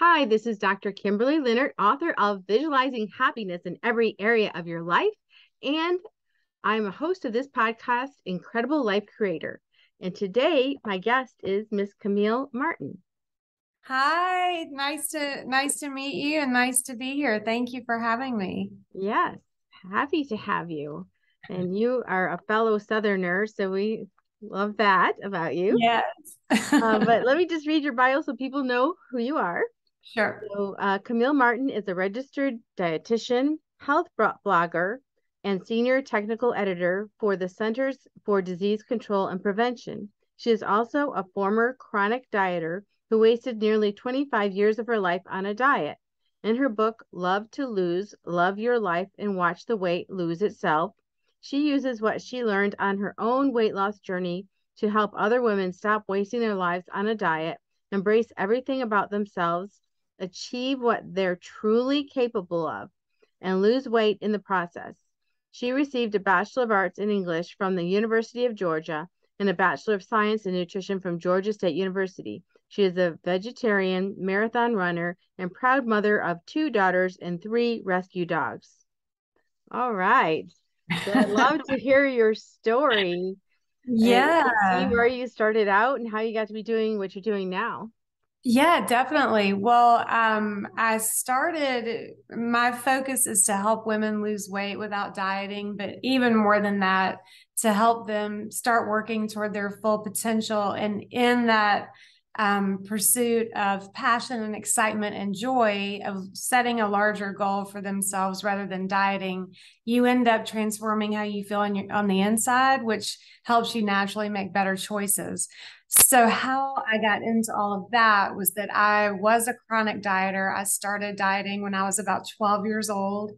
Hi, this is Dr. Kimberley Linert, author of Visualizing Happiness in Every Area of Your Life. And I'm a host of this podcast, Incredible Life Creator. And today my guest is Miss Camille Martin. Hi, nice to nice to meet you and nice to be here. Thank you for having me. Yes, happy to have you. And you are a fellow Southerner, so we love that about you. Yes. uh, but let me just read your bio so people know who you are. Sure. So, uh, Camille Martin is a registered dietitian, health blogger, and senior technical editor for the Centers for Disease Control and Prevention. She is also a former chronic dieter who wasted nearly 25 years of her life on a diet. In her book, Love to Lose, Love Your Life and Watch the Weight Lose Itself, she uses what she learned on her own weight loss journey to help other women stop wasting their lives on a diet, embrace everything about themselves, achieve what they're truly capable of, and lose weight in the process. She received a Bachelor of Arts in English from the University of Georgia and a Bachelor of Science in Nutrition from Georgia State University. She is a vegetarian, marathon runner, and proud mother of two daughters and three rescue dogs. All right. So I'd love to hear your story. Yeah. See where you started out and how you got to be doing what you're doing now. Yeah, definitely. Well, um, I started, my focus is to help women lose weight without dieting, but even more than that, to help them start working toward their full potential. And in that um, pursuit of passion and excitement and joy of setting a larger goal for themselves rather than dieting, you end up transforming how you feel on your on the inside, which helps you naturally make better choices. So, how I got into all of that was that I was a chronic dieter. I started dieting when I was about 12 years old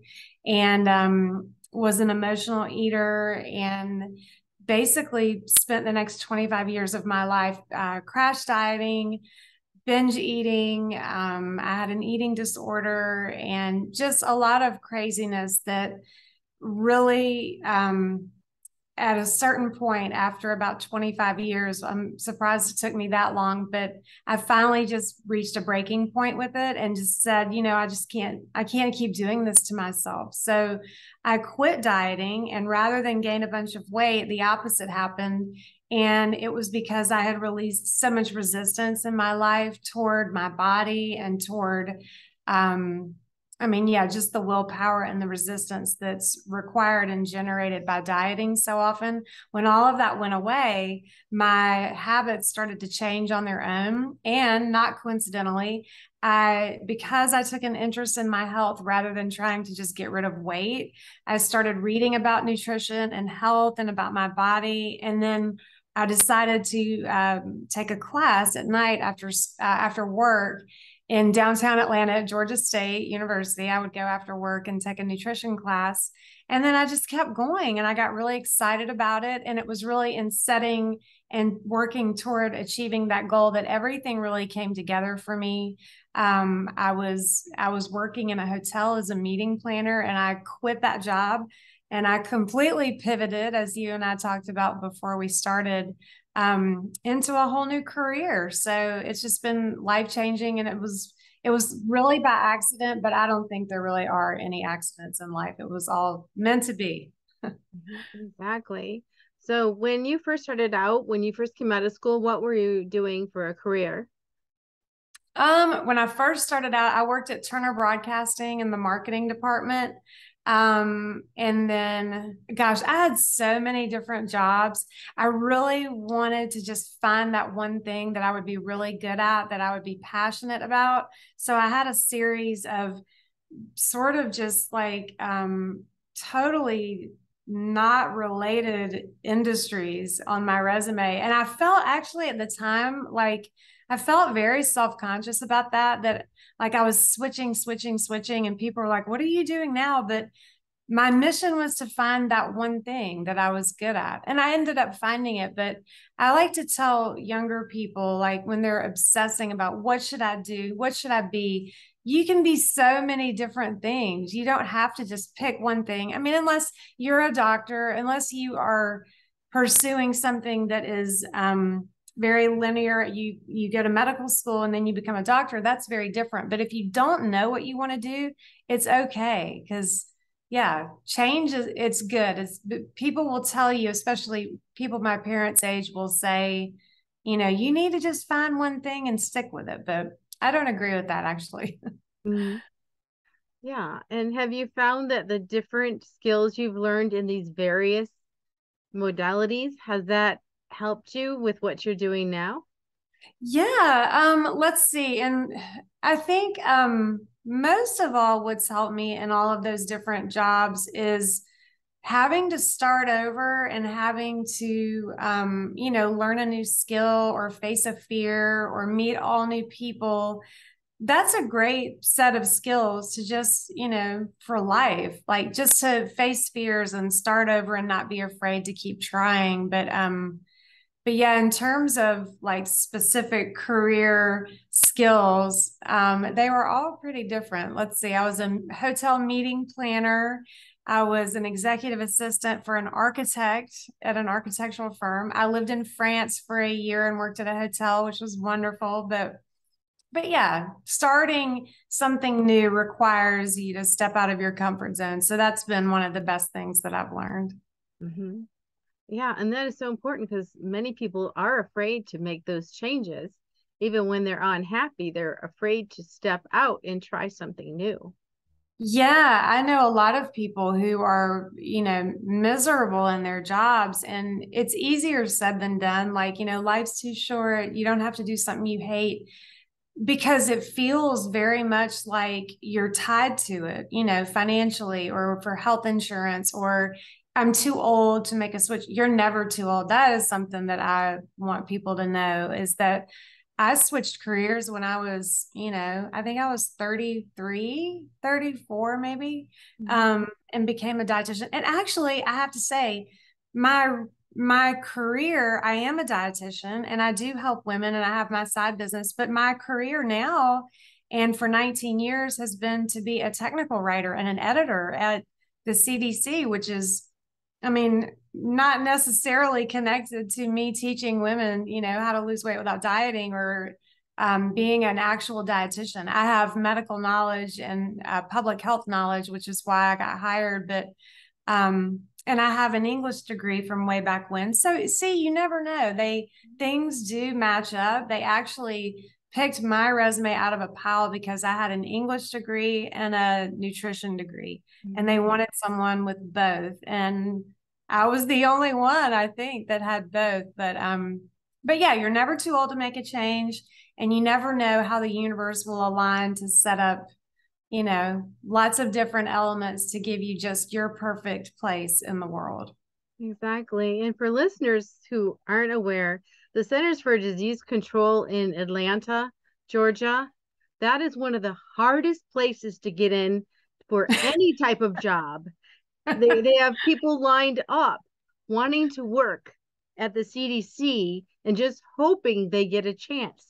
and um, was an emotional eater and basically spent the next 25 years of my life uh, crash dieting, binge eating. Um, I had an eating disorder and just a lot of craziness that really um, at a certain point after about 25 years i'm surprised it took me that long but i finally just reached a breaking point with it and just said you know i just can't i can't keep doing this to myself. So i quit dieting and rather than gain a bunch of weight the opposite happened. And it was because i had released so much resistance in my life toward my body and toward um, I mean, yeah, just the willpower and the resistance that's required and generated by dieting so often. When all of that went away, my habits started to change on their own. And not coincidentally, I because I took an interest in my health rather than trying to just get rid of weight, I started reading about nutrition and health and about my body. And then I decided to um, take a class at night after uh, after work in downtown Atlanta at Georgia State University. I would go after work and take a nutrition class. And then I just kept going and I got really excited about it. And it was really in setting and working toward achieving that goal that everything really came together for me. Um, I was I was working in a hotel as a meeting planner and I quit that job and I completely pivoted, as you and I talked about before we started, um, into a whole new career. So it's just been life changing, and it was it was really by accident. But I don't think there really are any accidents in life. It was all meant to be. exactly. So when you first started out, when you first came out of school, what were you doing for a career? Um, when I first started out, I worked at Turner Broadcasting in the marketing department. Um, and then, gosh, I had so many different jobs. I really wanted to just find that one thing that I would be really good at, that I would be passionate about. So I had a series of sort of just like um, totally not related industries on my resume. And I felt actually at the time like I felt very self conscious about that, that like I was switching, switching, switching, and people were like, What are you doing now? But my mission was to find that one thing that I was good at. And I ended up finding it. But I like to tell younger people, like when they're obsessing about what should I do? What should I be? You can be so many different things. You don't have to just pick one thing. I mean, unless you're a doctor, unless you are pursuing something that is um, very linear. You you go to medical school and then you become a doctor. That's very different. But if you don't know what you want to do it's okay because yeah change is it's good. It's people will tell you especially people my parents age will say you know you need to just find one thing and stick with it. But i don't agree with that actually. Mm-hmm. yeah. And have you found that the different skills you've learned in these various modalities has that helped you with what you're doing now? Yeah, um, let's see. And I think um, most of all, what's helped me in all of those different jobs is having to start over and having to, um, you know, learn a new skill or face a fear or meet all new people. That's a great set of skills to just, you know, for life, like just to face fears and start over and not be afraid to keep trying. But, um, but yeah, in terms of like specific career skills, um, they were all pretty different. Let's see, I was a hotel meeting planner. I was an executive assistant for an architect at an architectural firm. I lived in France for a year and worked at a hotel, which was wonderful. But but yeah, starting something new requires you to step out of your comfort zone. So that's been one of the best things that I've learned. Mm-hmm. Yeah, and that is so important because many people are afraid to make those changes. Even when they're unhappy, they're afraid to step out and try something new. Yeah, I know a lot of people who are, you know, miserable in their jobs and it's easier said than done. Like, you know, life's too short. You don't have to do something you hate because it feels very much like you're tied to it, you know, financially or for health insurance or I'm too old to make a switch. You're never too old. That is something that I want people to know is that I switched careers when I was, you know, I think I was 33, 34 maybe, mm-hmm. um, and became a dietitian. And actually, I have to say, my my career, I am a dietitian and I do help women and I have my side business, but my career now and for 19 years has been to be a technical writer and an editor at the CDC, which is I mean, not necessarily connected to me teaching women, you know, how to lose weight without dieting or um, being an actual dietitian. I have medical knowledge and uh, public health knowledge, which is why I got hired. But um, and I have an English degree from way back when. So see, you never know. They things do match up. They actually picked my resume out of a pile because I had an English degree and a nutrition degree, mm-hmm. and they mm-hmm. wanted someone with both. And I was the only one, I think, that had both. But um, but yeah, you're never too old to make a change, and you never know how the universe will align to set up, you know, lots of different elements to give you just your perfect place in the world. Exactly. And for listeners who aren't aware, the Centers for Disease Control in Atlanta, Georgia, that is one of the hardest places to get in for any type of job. They, they have people lined up wanting to work at the CDC and just hoping they get a chance.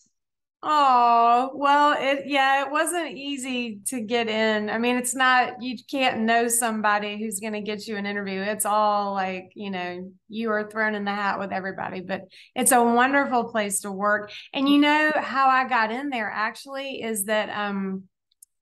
Oh, well, it yeah, it wasn't easy to get in. I mean, it's not you can't know somebody who's going to get you an interview. It's all like, you know, you are thrown in the hat with everybody, but it's a wonderful place to work. And you know how I got in there actually is that um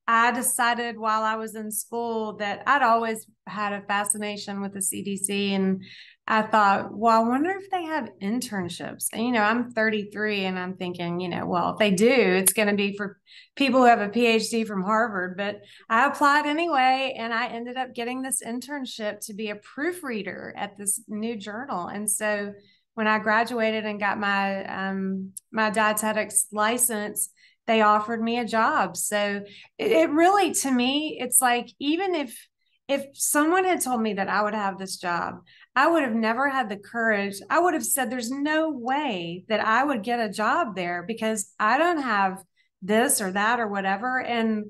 I decided while I was in school that I'd always had a fascination with the CDC and I thought, well, I wonder if they have internships. And, you know, I'm 33 and I'm thinking, you know, well, if they do, it's going to be for people who have a PhD from Harvard. But I applied anyway, and I ended up getting this internship to be a proofreader at this new journal. And so when I graduated and got my um, my dietetics license, they offered me a job. So it, it really, to me, it's like even if if someone had told me that I would have this job, I would have never had the courage. I would have said, There's no way that I would get a job there because I don't have this or that or whatever. And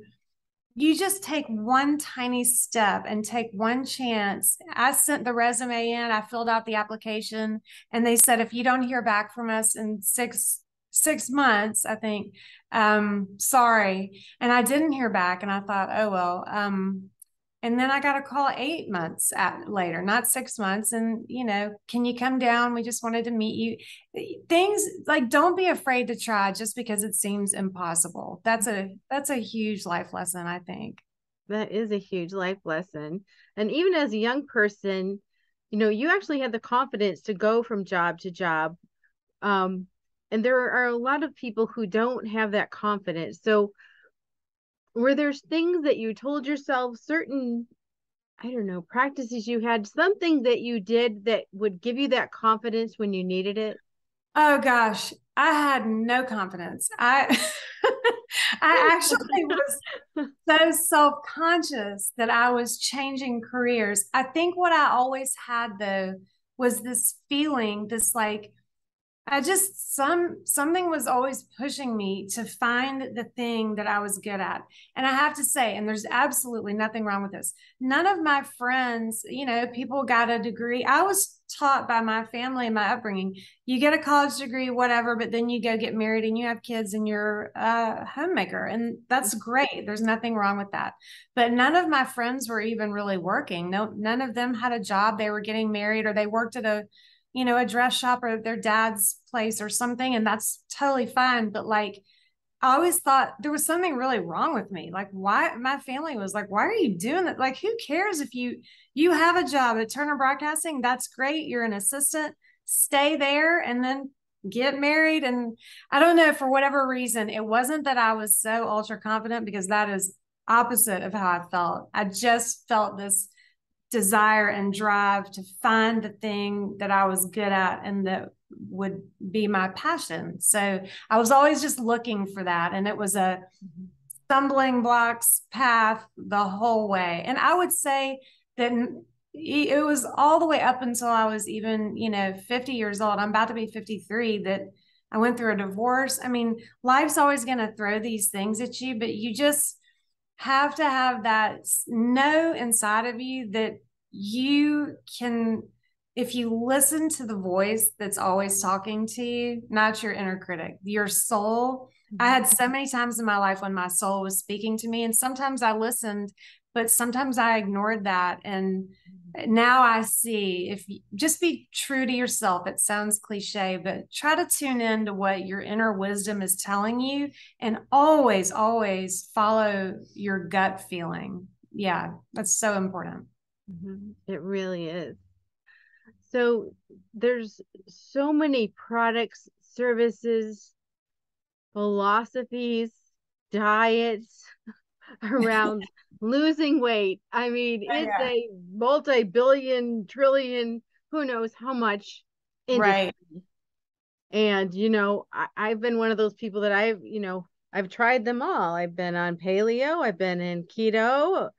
you just take one tiny step and take one chance. I sent the resume in, I filled out the application, and they said, if you don't hear back from us in six six months, I think, um, sorry. And I didn't hear back. And I thought, oh well, um, and then I got a call eight months at, later, not six months. And, you know, can you come down? We just wanted to meet you. Things like don't be afraid to try just because it seems impossible. That's a that's a huge life lesson, I think. That is a huge life lesson. And even as a young person, you know, you actually had the confidence to go from job to job. Um, and there are a lot of people who don't have that confidence. So were there things that you told yourself certain i don't know practices you had something that you did that would give you that confidence when you needed it? Oh gosh. I had no confidence. I i actually was so self-conscious that i was changing careers. I think what i always had though was this feeling this like I just some something was always pushing me to find the thing that I was good at. And I have to say, and there's absolutely nothing wrong with this. None of my friends, you know, people got a degree. I was taught by my family and my upbringing. You get a college degree, whatever, but then you go get married and you have kids and you're a homemaker. And that's great. There's nothing wrong with that. But none of my friends were even really working. No, none of them had a job. They were getting married or they worked at a you know, a dress shop or their dad's place or something. And that's totally fine. But like, I always thought there was something really wrong with me. Like, why my family was like, why are you doing that? Like, who cares if you you have a job at Turner Broadcasting? That's great. You're an assistant. Stay there and then get married. And I don't know, for whatever reason, it wasn't that I was so ultra confident because that is opposite of how I felt. I just felt this desire and drive to find the thing that I was good at and that would be my passion. So I was always just looking for that. And it was a mm-hmm. stumbling blocks path the whole way. And I would say that it was all the way up until I was even, you know, 50 years old. I'm about to be 53 that I went through a divorce. I mean, life's always going to throw these things at you, but you just have to have that know inside of you that you can if you listen to the voice that's always talking to you not your inner critic your soul. I had so many times in my life when my soul was speaking to me and sometimes i listened but sometimes i ignored that. And now i see if you just be true to yourself it sounds cliche but try to tune in to what your inner wisdom is telling you and always always follow your gut feeling. Yeah that's so important. Mm-hmm. it really is so there's so many products services philosophies diets around losing weight. I mean, oh, it's yeah. a multi-billion, trillion, who knows how much industry. Right. And you know, I, I've been one of those people that I've, you know, I've tried them all. I've been on paleo, I've been in keto,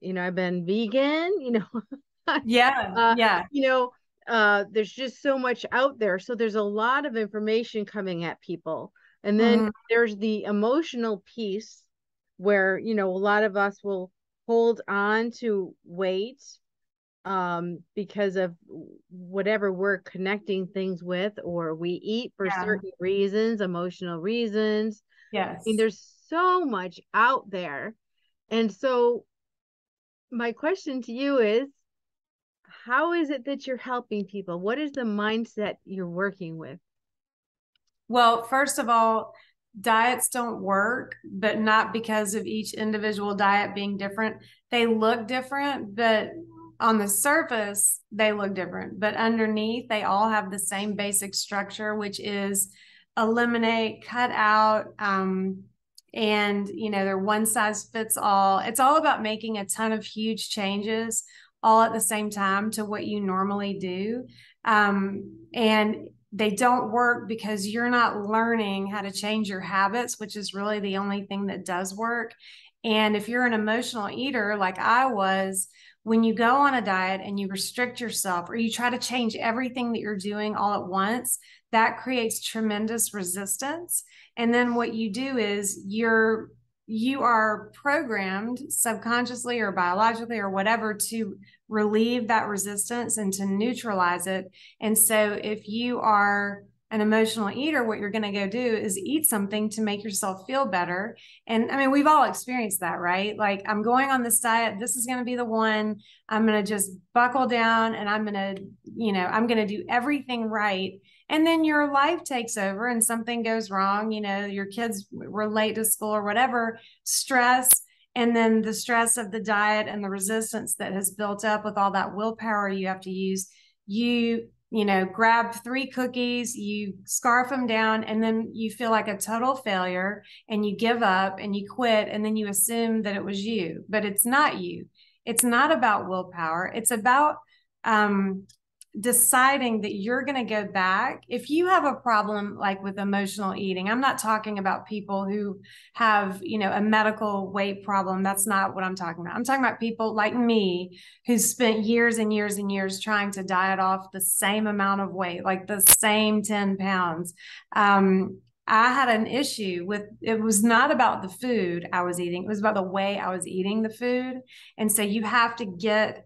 you know, I've been vegan, you know. yeah. Uh, yeah. You know, uh, there's just so much out there. So there's a lot of information coming at people. And then mm-hmm. there's the emotional piece where you know a lot of us will hold on to weight um because of whatever we're connecting things with or we eat for yeah. certain reasons emotional reasons yes I mean, there's so much out there and so my question to you is how is it that you're helping people what is the mindset you're working with well first of all diets don't work, but not because of each individual diet being different. They look different, but on the surface, they look different. But underneath, they all have the same basic structure, which is eliminate, cut out, um, and you know, they're one size fits all. It's all about making a ton of huge changes all at the same time to what you normally do. Um, and they don't work because you're not learning how to change your habits, which is really the only thing that does work. And if you're an emotional eater like I was, when you go on a diet and you restrict yourself or you try to change everything that you're doing all at once, that creates tremendous resistance. And then what you do is you're you are programmed subconsciously or biologically or whatever to relieve that resistance and to neutralize it. And so if you are an emotional eater, what you're going to go do is eat something to make yourself feel better. And I mean, we've all experienced that, right? Like, I'm going on this diet. This is going to be the one. I'm going to just buckle down and I'm going to, you know, I'm going to do everything right. And then your life takes over and something goes wrong. You know, your kids were late to school or whatever, stress. And then the stress of the diet and the resistance that has built up with all that willpower you have to use. You you know, grab three cookies, you scarf them down, and then you feel like a total failure and you give up and you quit, and then you assume that it was you, but it's not you. It's not about willpower. It's about um, deciding that you're going to go back if you have a problem like with emotional eating i'm not talking about people who have you know a medical weight problem that's not what i'm talking about i'm talking about people like me who spent years and years and years trying to diet off the same amount of weight like the same 10 pounds um, I had an issue with it was not about the food I was eating, it was about the way I was eating the food. And so you have to get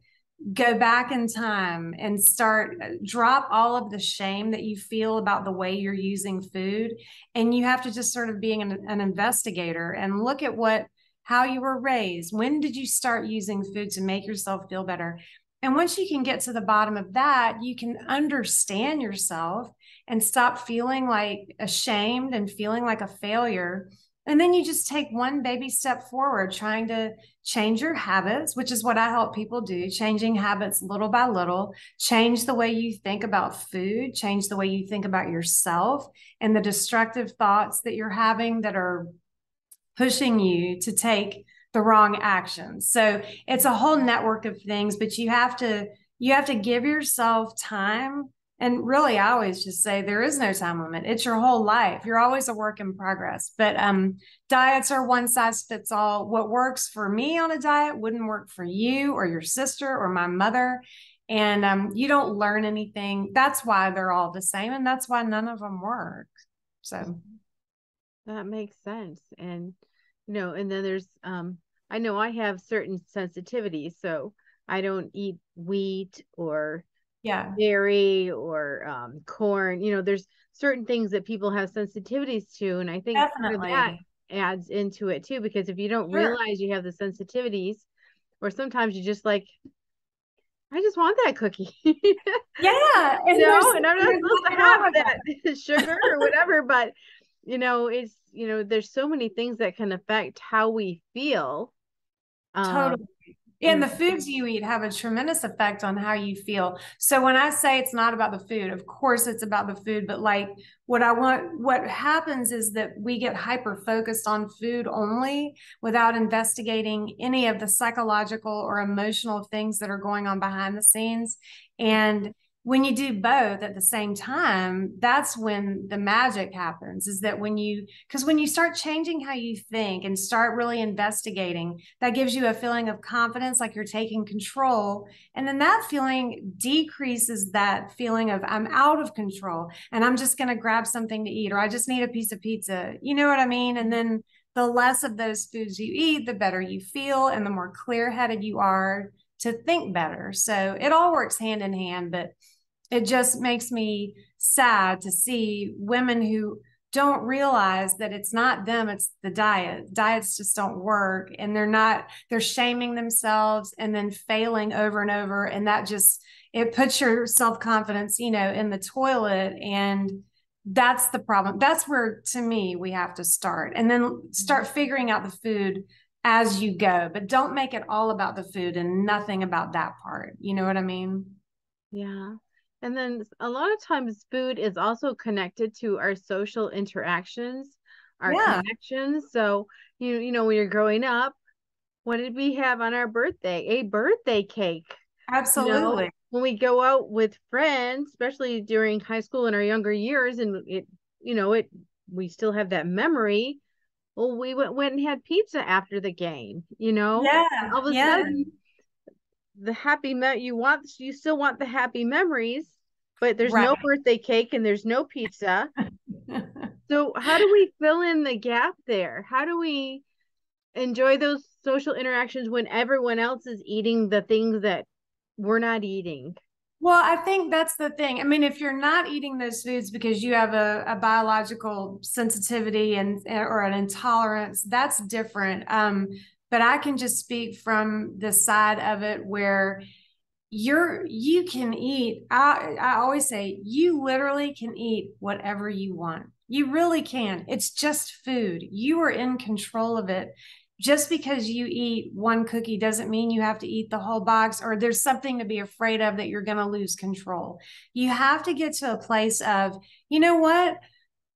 go back in time and start drop all of the shame that you feel about the way you're using food. And you have to just sort of being an, an, investigator and look at what how you were raised. When did you start using food to make yourself feel better? And once you can get to the bottom of that you can understand yourself and stop feeling like ashamed and feeling like a failure and then you just take one baby step forward, trying to change your habits, which is what I help people do, changing habits little by little, change the way you think about food, change the way you think about yourself and the destructive thoughts that you're having that are pushing you to take the wrong actions. So it's a whole network of things, but you have to you have to give yourself time and really i always just say there is no time limit. It's your whole life. You're always a work in progress. But um, diets are one size fits all. What works for me on a diet wouldn't work for you or your sister or my mother. And um, you don't learn anything. That's why they're all the same and that's why none of them work. So. That makes sense. And you know and then there's um i know i have certain sensitivities so i don't eat wheat or yeah dairy or um, corn you know there's certain things that people have sensitivities to and i think that adds into it too because if you don't sure. realize you have the sensitivities or sometimes you just like I just want that cookie. yeah. And, you know, and I'm not supposed to have that sugar or whatever, but you know, it's you know, there's so many things that can affect how we feel. Um, totally. And the mm-hmm. foods you eat have a tremendous effect on how you feel. So when I say it's not about the food, of course it's about the food, but like what I want, what happens is that we get hyper focused on food only without investigating any of the psychological or emotional things that are going on behind the scenes. And when you do both at the same time that's when the magic happens is that when you because when you start changing how you think and start really investigating that gives you a feeling of confidence like you're taking control. And then that feeling decreases that feeling of i'm out of control and i'm just going to grab something to eat or i just need a piece of pizza. You know what i mean? And then the less of those foods you eat the better you feel and the more clear headed you are to think better. So it all works hand in hand but it just makes me sad to see women who don't realize that it's not them it's the diet. Diets just don't work and they're not they're shaming themselves and then failing over and over and that just it puts your self-confidence you know in the toilet and that's the problem. That's where to me we have to start and then start mm-hmm. figuring out the food as you go but don't make it all about the food and nothing about that part. You know what i mean? Yeah and then a lot of times food is also connected to our social interactions, our yeah. connections. So you you know when you're growing up, what did we have on our birthday? A birthday cake. Absolutely. You know, when we go out with friends, especially during high school and our younger years, and it you know it we still have that memory. Well, we went went and had pizza after the game. You know, yeah. All of a yeah. sudden, the happy me- you want you still want the happy memories but there's right. no birthday cake and there's no pizza. so how do we fill in the gap there? How do we enjoy those social interactions when everyone else is eating the things that we're not eating? Well, I think that's the thing. I mean, if you're not eating those foods because you have a, a biological sensitivity and or an intolerance, that's different. Um, but I can just speak from the side of it where you're you can eat. I I always say you literally can eat whatever you want. You really can. It's just food. You are in control of it just because you eat one cookie doesn't mean you have to eat the whole box or there's something to be afraid of that you're going to lose control. You have to get to a place of, you know what?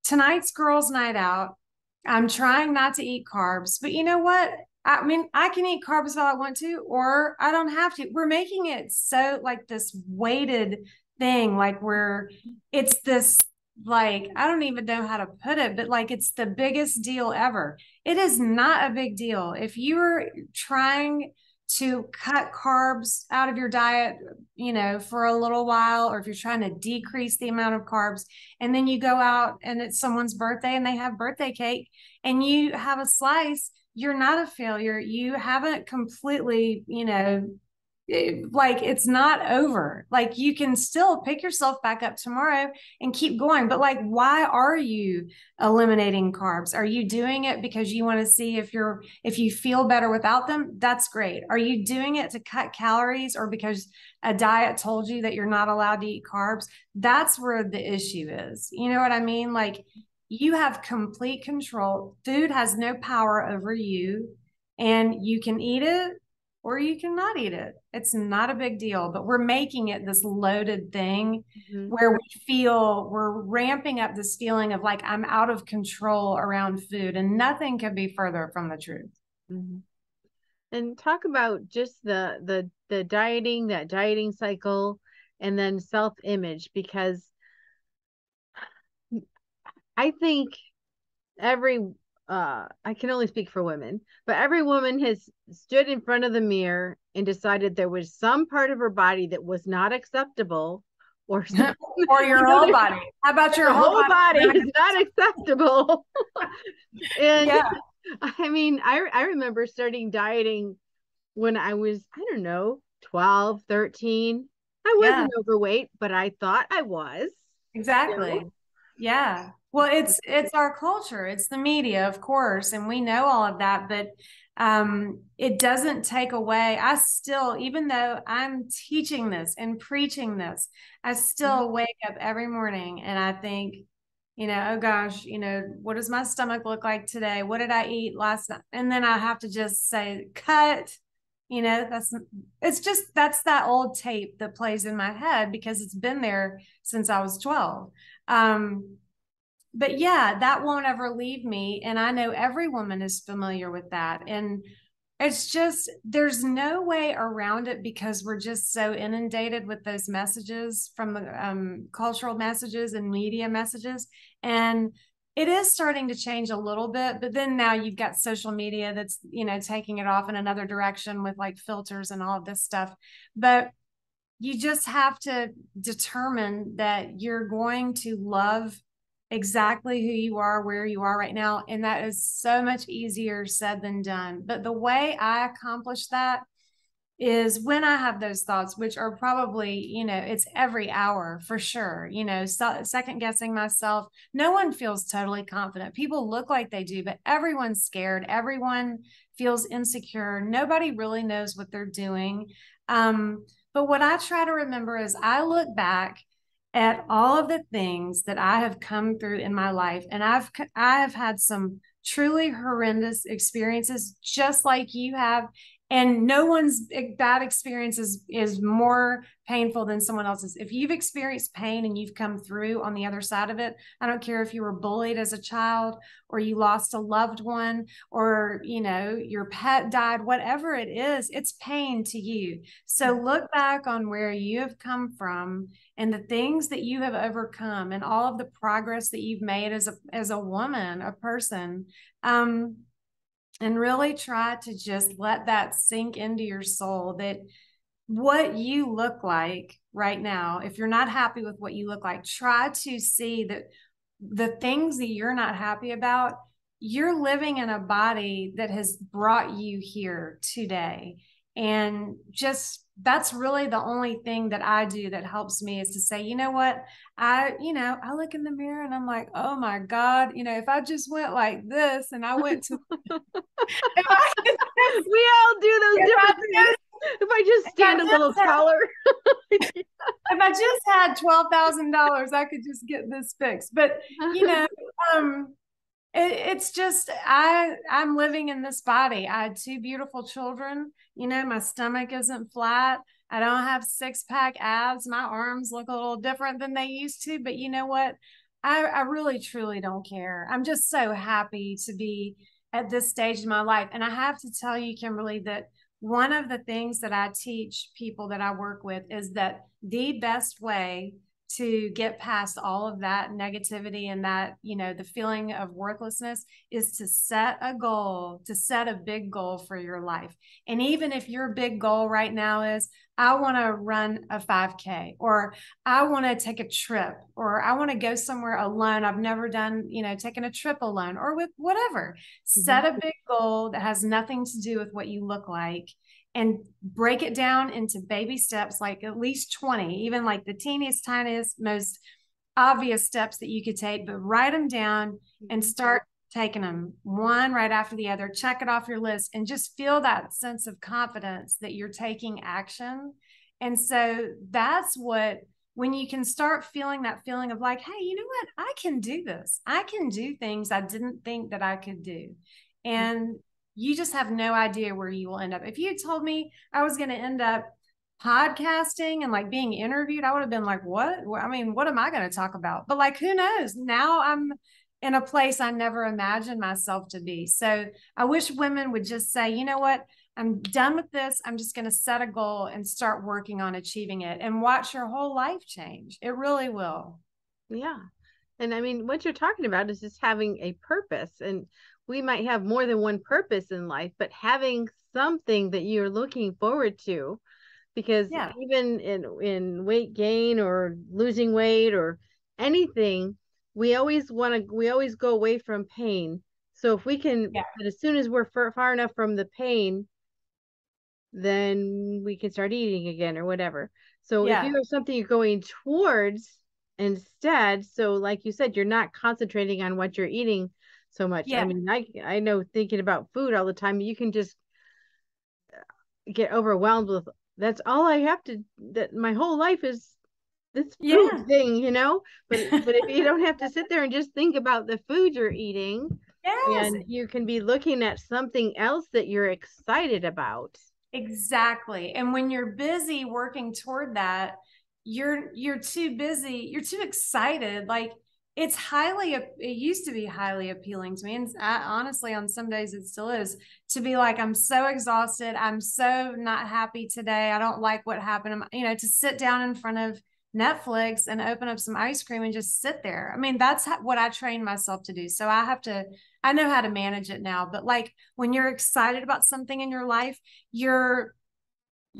Tonight's girls' night out. I'm trying not to eat carbs, but you know what? I mean, I can eat carbs if I want to, or I don't have to. We're making it so like this weighted thing, like where it's this like I don't even know how to put it, but like it's the biggest deal ever. It is not a big deal. If you're trying to cut carbs out of your diet, you know, for a little while, or if you're trying to decrease the amount of carbs, and then you go out and it's someone's birthday and they have birthday cake and you have a slice, you're not a failure. You haven't completely, you know, eh, like it's not over. Like you can still pick yourself back up tomorrow and keep going but like why are you eliminating carbs? Are you doing it because you want to see if you're if you feel better without them? That's great. Are you doing it to cut calories or because a diet told you that you're not allowed to eat carbs? That's where the issue is. You know what i mean? Like you have complete control food has no power over you and you can eat it or you cannot eat it. It's not a big deal, but we're making it this loaded thing mm-hmm. where we feel we're ramping up this feeling of like I'm out of control around food, and nothing could be further from the truth. Mm-hmm. And talk about just the the the dieting, that dieting cycle, and then self image because I think every uh I can only speak for women, but every woman has stood in front of the mirror and decided there was some part of her body that was not acceptable or or your whole body. How about your whole, whole body? body is not acceptable. and yeah. I mean, I I remember starting dieting when I was, I don't know, 12, 13. I wasn't yeah. overweight, but I thought I was. Exactly. Know? Yeah. Well, it's it's our culture, it's the media, of course, and we know all of that, but um, it doesn't take away. I still, even though I'm teaching this and preaching this, I still mm-hmm. wake up every morning and I think, you know, oh gosh, you know, what does my stomach look like today? What did I eat last night? And then I have to just say, cut. You know, that's it's just that's that old tape that plays in my head because it's been there since I was 12. Um, but yeah, that won't ever leave me. And I know every woman is familiar with that. And it's just, there's no way around it because we're just so inundated with those messages from um, cultural messages and media messages. And it is starting to change a little bit, but then now you've got social media that's, you know, taking it off in another direction with like filters and all of this stuff. But you just have to determine that you're going to love exactly who you are, where you are right now. And that is so much easier said than done. But the way I accomplish that is when I have those thoughts, which are probably, you know, it's every hour for sure, you know, so, second guessing myself. No one feels totally confident. People look like they do, but everyone's scared. Everyone feels insecure. Nobody really knows what they're doing. Um, but what I try to remember is I look back at all of the things that I have come through in my life. And I've I have had some truly horrendous experiences just like you have and no one's bad experience is, is more painful than someone else's. If you've experienced pain and you've come through on the other side of it i don't care if you were bullied as a child or you lost a loved one or you know your pet died whatever it is it's pain to you. So look back on where you have come from and the things that you have overcome and all of the progress that you've made as a as a woman a person. Um and really try to just let that sink into your soul that what you look like right now, if you're not happy with what you look like, try to see that the things that you're not happy about, you're living in a body that has brought you here today. And just that's really the only thing that I do that helps me is to say, you know what, I, you know, I look in the mirror and I'm like, oh my God, you know, if I just went like this and I went to, I, we all do those different things. If I just stand if a little had, taller. if I just had twelve thousand dollars, I could just get this fixed. But you know, um, it, it's just I I'm living in this body. I had two beautiful children. You know, my stomach isn't flat. I don't have six pack abs. My arms look a little different than they used to. But you know what? I, I really truly don't care. I'm just so happy to be at this stage in my life. And I have to tell you, Kimberley, that one of the things that I teach people that I work with is that the best way to get past all of that negativity and that you know the feeling of worthlessness is to set a goal to set a big goal for your life. And even if your big goal right now is i want to run a 5k or i want to take a trip or i want to go somewhere alone. I've never done you know taking a trip alone or with whatever. Mm-hmm. set a big goal that has nothing to do with what you look like and break it down into baby steps, like at least 20, even like the teeniest, tiniest, most obvious steps that you could take, but write them down and mm-hmm. start taking them one right after the other, check it off your list, and just feel that sense of confidence that you're taking action. And so that's what, when you can start feeling that feeling of like, hey, you know what? I can do this. I can do things I didn't think that I could do. Mm-hmm. And you just have no idea where you will end up. If you told me I was going to end up podcasting and like being interviewed, I would have been like, what? I mean, what am I going to talk about? But like, who knows? Now I'm in a place I never imagined myself to be. So I wish women would just say, you know what? I'm done with this. I'm just going to set a goal and start working on achieving it and watch your whole life change. It really will. Yeah. And I mean, what you're talking about is just having a purpose. And we might have more than one purpose in life, but having something that you're looking forward to, because yeah. even in in weight gain or losing weight or anything, we always want to we always go away from pain. So if we can, yeah. as soon as we're far, far enough from the pain, then we can start eating again or whatever. So yeah. if you have something you're going towards instead, so like you said, you're not concentrating on what you're eating so much. Yeah. I mean, I I know thinking about food all the time, you can just uh, get overwhelmed with that's all I have to that my whole life is this food yeah. thing, you know? But but if you don't have to sit there and just think about the food you're eating, yes. and you can be looking at something else that you're excited about. Exactly. And when you're busy working toward that, you're you're too busy, you're too excited like it's highly it used to be highly appealing to me and I, honestly on some days it still is to be like i'm so exhausted. I'm so not happy today. I don't like what happened. You know to sit down in front of netflix and open up some ice cream and just sit there. I mean that's what i trained myself to do. So i have to i know how to manage it now but like when you're excited about something in your life you're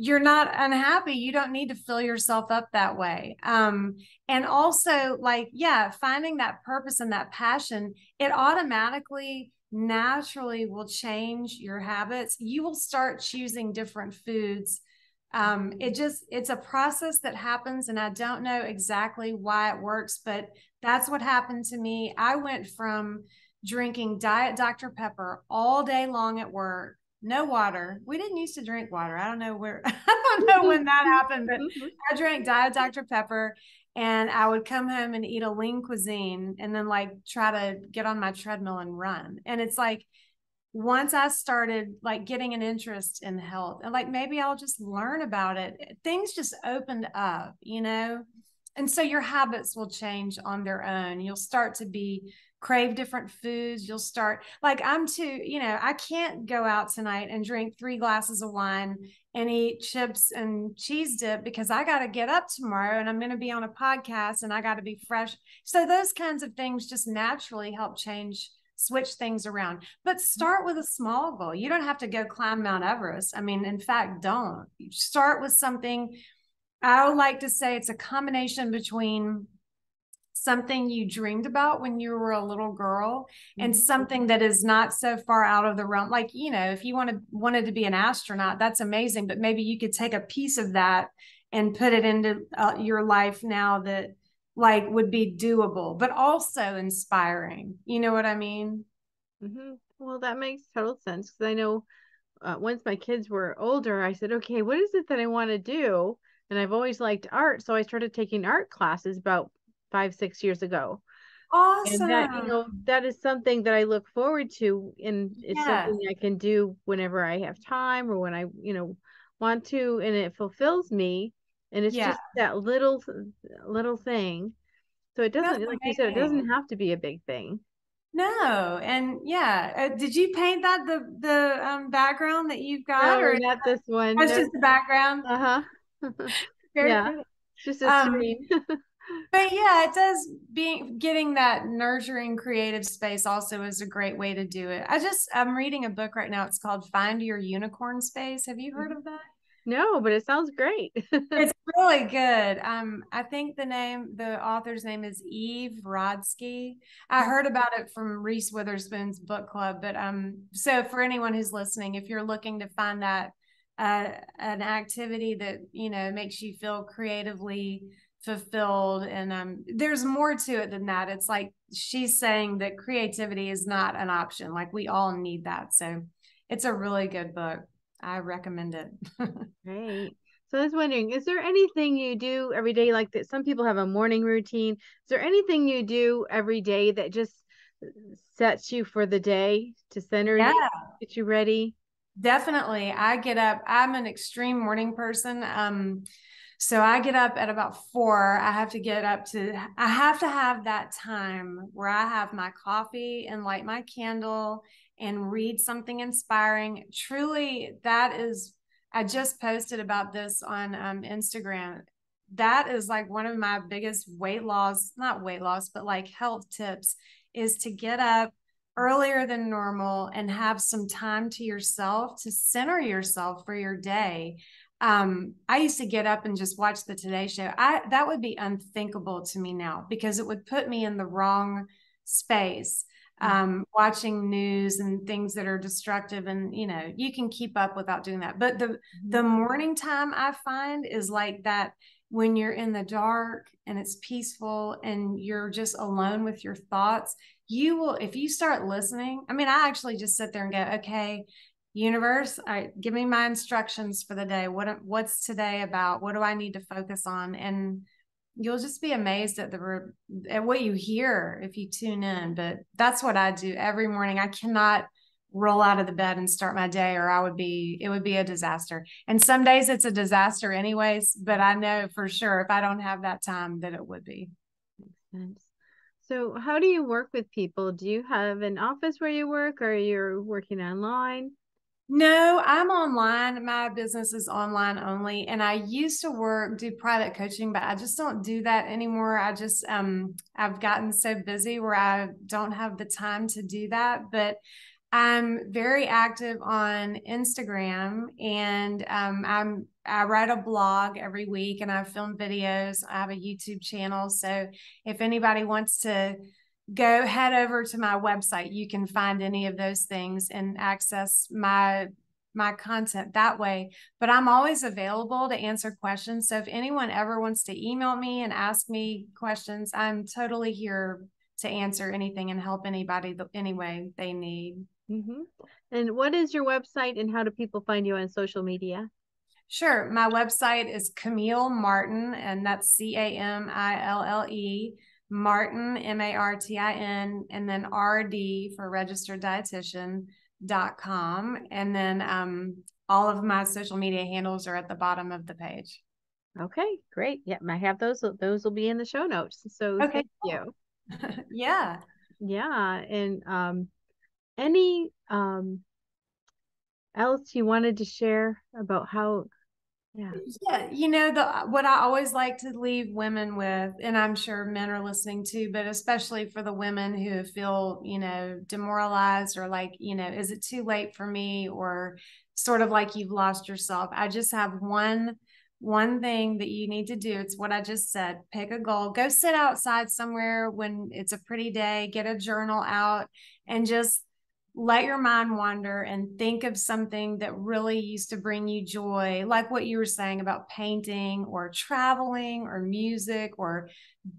you're not unhappy. You don't need to fill yourself up that way. Um and also like yeah finding that purpose and that passion it automatically naturally will change your habits. You will start choosing different foods. Um it just it's a process that happens and i don't know exactly why it works but that's what happened to me. I went from drinking diet dr pepper all day long at work no water. We didn't used to drink water. I don't know where, I don't know when that mm-hmm. happened, but mm-hmm. I drank Diet Dr. Pepper and I would come home and eat a lean cuisine and then like try to get on my treadmill and run. And it's like, once I started like getting an interest in health and like maybe I'll just learn about it, things just opened up, you know? And so your habits will change on their own. You'll start to be crave different foods. You'll start like I'm too, you know, I can't go out tonight and drink three glasses of wine and eat chips and cheese dip because I got to get up tomorrow and I'm going to be on a podcast and I got to be fresh. So those kinds of things just naturally help change switch things around but start with a small goal you don't have to go climb mount everest i mean in fact don't start with something i would like to say it's a combination between something you dreamed about when you were a little girl mm-hmm. and something that is not so far out of the realm like you know if you wanted wanted to be an astronaut that's amazing but maybe you could take a piece of that and put it into uh, your life now that like would be doable but also inspiring you know what i mean mm-hmm. well that makes total sense because i know uh, once my kids were older i said okay what is it that i want to do and I've always liked art, so I started taking art classes about five six years ago. Awesome. And that you know that is something that I look forward to, and it's something I can do whenever I have time or when I you know want to, and it fulfills me. And it's yeah. just that little little thing. So it doesn't, That's like amazing. you said, it doesn't have to be a big thing. No, and yeah, uh, did you paint that the the um, background that you've got, no, or not this one? That's no. just the background. Uh huh. yeah, just a um, but yeah, it does being getting that nurturing creative space also is a great way to do it. I just I'm reading a book right now. It's called Find Your Unicorn Space. Have you heard mm-hmm. of that? No, but it sounds great. it's really good. Um, I think the name, the author's name is Eve Rodsky. I heard about it from Reese Witherspoon's book club. But um, so for anyone who's listening, if you're looking to find that uh, an activity that you know makes you feel creatively fulfilled and um there's more to it than that. It's like she's saying that creativity is not an option. Like we all need that. So it's a really good book. I recommend it. Great. So i was wondering is there anything you do every day like that some people have a morning routine? Is there anything you do every day that just sets you for the day to center yeah. you get you ready definitely i get up i'm an extreme morning person um so I get up at about four. I have to get up to, I have to have that time where I have my coffee and light my candle and read something inspiring. Truly, that is, I just posted about this on um, Instagram. That is like one of my biggest weight loss, not weight loss, but like health tips is to get up earlier than normal and have some time to yourself to center yourself for your day um, I used to get up and just watch the Today Show. I that would be unthinkable to me now because it would put me in the wrong space. Mm-hmm. Um, watching news and things that are destructive, and you know, you can keep up without doing that. But the mm-hmm. the morning time I find is like that when you're in the dark and it's peaceful and you're just alone with your thoughts you will if you start listening i mean i actually just sit there and go okay universe I, give me my instructions for the day. What what's today about? What do i need to focus on? And you'll just be amazed at the at what you hear if you tune in. But that's what i do every morning. I cannot roll out of the bed and start my day or i would be it would be a disaster. And some days it's a disaster anyways but i know for sure if i don't have that time that it would be. Makes sense. So how do you work with people do you have an office where you work or you're working online no, I'm online. My business is online only. And I used to work, do private coaching, but I just don't do that anymore. I just, um, I've gotten so busy where I don't have the time to do that. But I'm very active on Instagram and um, I'm I write a blog every week and I film videos. I have a YouTube channel. So if anybody wants to go head over to my website you can find any of those things and access my my content that way but i'm always available to answer questions so if anyone ever wants to email me and ask me questions i'm totally here to answer anything and help anybody the, any way they need mm-hmm. and what is your website and how do people find you on social media sure my website is camille martin and that's c-a-m-i-l-l-e Martin, M A R T I N, and then RD for registered dietitian.com. And then um, all of my social media handles are at the bottom of the page. Okay, great. Yeah, I have those. Those will be in the show notes. So okay, thank you. yeah. Yeah. And um, any um, else you wanted to share about how yeah. Yeah. You know, the what I always like to leave women with, and I'm sure men are listening too, but especially for the women who feel, you know, demoralized or like, you know, is it too late for me? Or sort of like you've lost yourself. I just have one one thing that you need to do it's what i just said pick a goal go sit outside somewhere when it's a pretty day get a journal out and just let your mind wander and think of something that really used to bring you joy, like what you were saying about painting or traveling or music or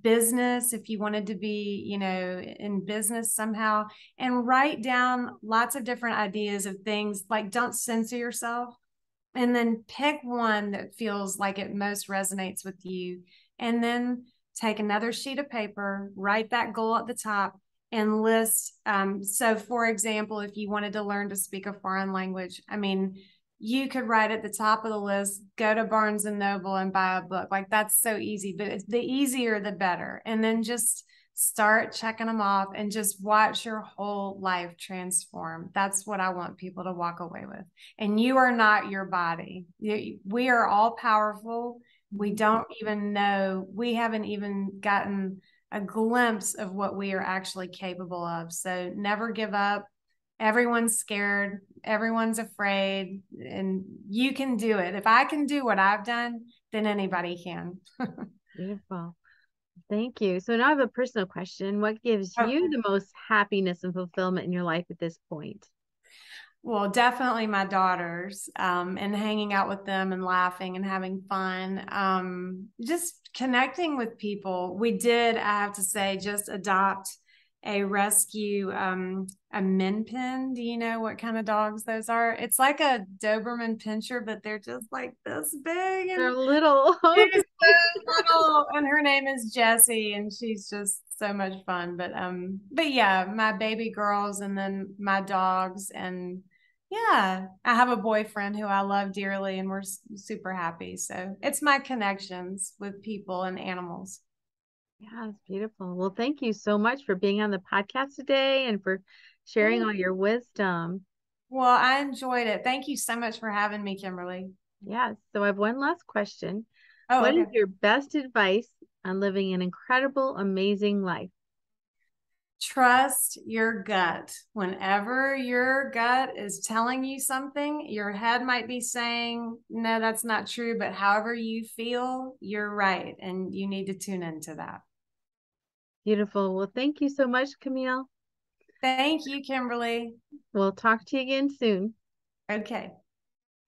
business, if you wanted to be, you know, in business somehow, and write down lots of different ideas of things. Like, don't censor yourself. And then pick one that feels like it most resonates with you. And then take another sheet of paper, write that goal at the top, and list. Um, so, for example, if you wanted to learn to speak a foreign language, I mean, you could write at the top of the list, go to Barnes and Noble and buy a book. Like that's so easy, but the easier the better. And then just start checking them off and just watch your whole life transform. That's what I want people to walk away with. And you are not your body. We are all powerful. We don't even know, we haven't even gotten a glimpse of what we are actually capable of. So never give up. Everyone's scared, everyone's afraid, and you can do it. If I can do what I've done, then anybody can. Beautiful. Thank you. So now I have a personal question. What gives okay. you the most happiness and fulfillment in your life at this point? Well, definitely my daughters um, and hanging out with them and laughing and having fun. Um, just connecting with people. We did, I have to say, just adopt a rescue um a min pin do you know what kind of dogs those are it's like a doberman pinscher but they're just like this big and they're little so little and her name is jessie and she's just so much fun but um but yeah my baby girls and then my dogs and yeah, I have a boyfriend who I love dearly and we're super happy. So it's my connections with people and animals. Yeah, it's beautiful. Well, thank you so much for being on the podcast today and for sharing all your wisdom. Well, I enjoyed it. Thank you so much for having me, Kimberley. Yeah. So I have one last question. Oh, what okay. is your best advice on living an incredible, amazing life? Trust your gut. Whenever your gut is telling you something, your head might be saying, no, that's not true. But however you feel, you're right. And you need to tune into that. Beautiful. Well, thank you so much, Camille. Thank you, Kimberley. We'll talk to you again soon. Okay.